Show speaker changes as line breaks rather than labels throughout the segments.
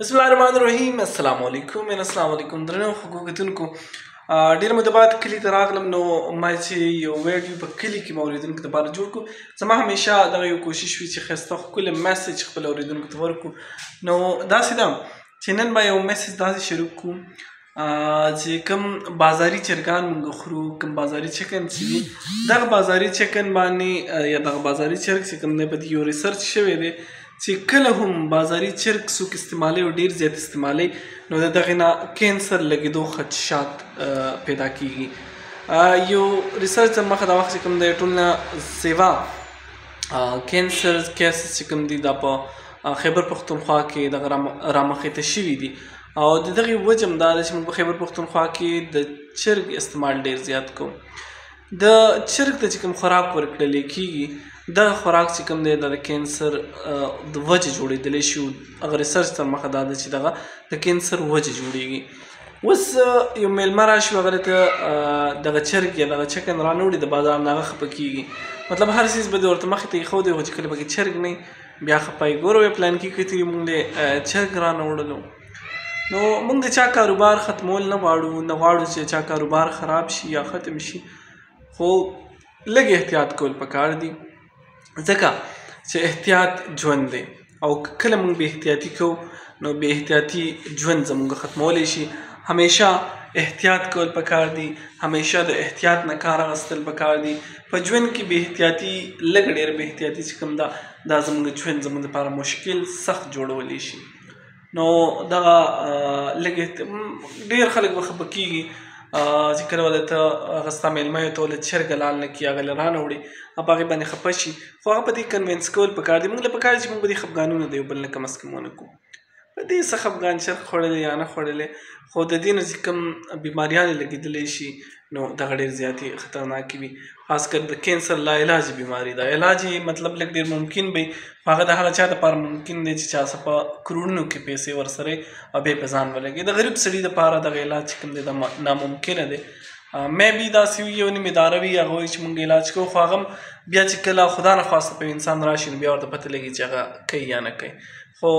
بسم الله الرحمن الرحیم السلام علیکم ان السلام علیکم درنو خوږو کتونکو ډیر مده بعد کلی ته راغلم نو ما چې یو ویډیو په کلی کې موریدونکو ته بار جوړ کو زما همیشه دا یو کوشش وی چې خسته خپل میسج خپل اوریدونکو ته ورکو نو دا سیدم چې نن ما یو میسج داسې شروع کوم چې کوم بازاري چرګان موږ خورو کوم بازاري چکن چې دي دغه بازاري چکن باندې یا دغه بازاري چرګ چې کوم دی په دې یو ریسرچ شوی دی چې کله هم بازاري چرګ څوک استعمالوي او ډیر زیات استعمالوي نو د دغه نه کینسر لګیدو خدشات پیدا کیږي یو ریسرچ تر مخه دا وخت چې کوم دی ټول نه سیوا کینسر کیسز چې کوم دي دا په خیبر پښتونخوا کې د رامخې ته شوي دي او د دغه وجه هم دا ده چې موږ په خیبر پښتونخوا کې د چرګ استعمال ډیر زیات کوو د چرګ ته چې کوم خوراک ورکړل کېږي دا خوراک چې کوم دی دا د کینسر د وجه جوړېدلی شي هغه ریسرچ تر مخه دا ده چې دغه د کینسر وجه جوړېږي اوس یو میلمه راشي هغه ته دغه چرګ یا دغه چکن رانه وړي د بازار نه هغه خفه کېږي مطلب هر څیز به دې ورته مخې ته ایښودی خو چې کله پکې چرګ نه وي بیا خپای ګورو پلان کې کتی مونږ له چر ګران وړلو نو مونږ د چا کاروبار ختمول نه غواړو نه غواړو چې چا کاروبار خراب شي یا ختم شي خو لږ احتیاط کول پکار دي ځکه چې احتیاط ژوند دی او کله مونږ به احتیاطي کو نو به احتیاطي ژوند زموږ ختمول شي همیشه احتیاط کول پکار دي همیشه د احتیاط نه کار اخیستل پکار دي په ژوند کې بې احتیاطي لږ ډېر بې احتیاطي چې کوم ده دا زموږ ژوند زموږ لپاره مشکل سخت جوړولی شي نو دغه لږ ډېر خلک به خفه کېږي چې کله ولې ته هغه ستا میلمه یې ته ولې چرګ لال نه کړي هغه لې رانه وړي هغه هغې باندې خفه شي خو هغه په دې کنوینس کول پکار دي موږ له پکار چې موږ به دې خفګانونه د یو بل نه کم از کم ونه کړو له دې څخه افغان چرګ خوړلی یا نه خوړلی خو د دې نه چې کوم بیماریانې لګېدلی شي نو دغه ډېر زیاتې خطرناکې وي خاص کر د کینسر لا علاج بیماری ده علاج یې مطلب لږ ډېر ممکن به هغه د هغه چا لپاره ممکن دی چې چا څه په کرونو کې پیسې ورسره او بیا په ځان ولګي د غریب سړي لپاره دغه علاج چې کوم دی دا ناممکنه دی مې بي داسې وي یو نیم اداره وي هغه وایي چې مونږ علاج کوو خو هغه بیا چې کله خدا نه خواسته په انسان راشي نو بیا ورته پته لګي چې هغه کوي یا نه کوي خو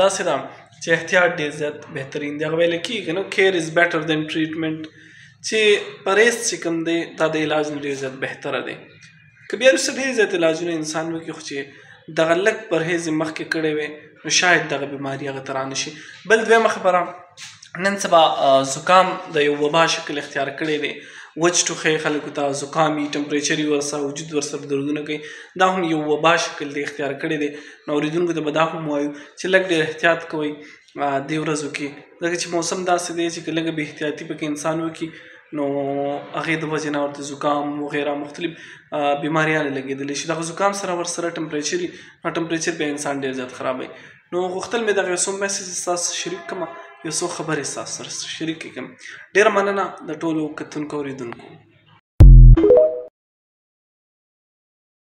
داسې ده چې احتیاط ډیر زیات بهترین دی هغه ویل کیږي نو کیر از بیټر دین ټریټمنټ چې پرهیز چې کوم دی دا د علاج نه ډیر زیات بهتره دی که بیا وروسته ډیر زیات علاجونه انسان وکړي خو چې دغه لږ پرهیز یې مخکې کړی وی نو شاید دغه بیماري هغه ته رانه شي بل دویمه خبره نن سبا زکام د یو وبا شکل اختیار کړی دی وچ ټوخی خلکو ته زکامي ټمپریچر یې ورسره وجود ورسره دردونه کوي دا هم یو وبا شکل دی اختیار کړی دی نو اوریدونکو ته به دا هم وایو چې لږ ډېر احتیاط کوئ دې ورځو کې ځکه چې موسم داسې دی چې که لږه بې احتیاطي پکې انسان وکړي نو هغې د وجې نه ورته زکام وغیره مختلف بیماریانې لګېدلی شي دغه زکام سره ورسره ټمپریچر وي نو ټمپریچر بیا انسان ډېر زیات خرابوي نو غوښتل مې دغه یو څو میسج ستاسو شریک کړم یو څو خبرې ستاسو سره شریک کړم ډېره مننه د ټولو کتونکو اورېدونکو